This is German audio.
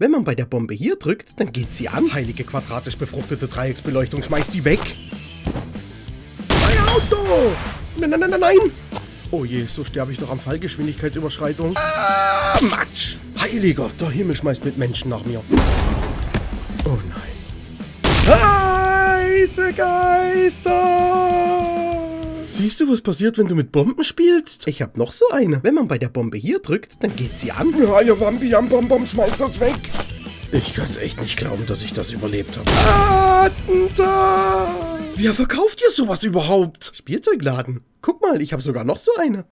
Wenn man bei der Bombe hier drückt, dann geht sie an. Heilige quadratisch befruchtete Dreiecksbeleuchtung, schmeißt die weg. Euer Auto! Nein, nein, nein, nein, nein! Oh je, so sterbe ich doch am Fallgeschwindigkeitsüberschreitung. Ah, Matsch! Heiliger, der Himmel schmeißt mit Menschen nach mir. Oh nein. Heiße Geister! Siehst du, was passiert, wenn du mit Bomben spielst? Ich hab noch so eine. Wenn man bei der Bombe hier drückt, dann geht sie an. Ja, ihr Wampi am Bom Bom, schmeißt das weg. Ich kann echt nicht glauben, dass ich das überlebt habe. Attentat! Wer verkauft ihr sowas überhaupt? Spielzeugladen. Guck mal, ich habe sogar noch so eine.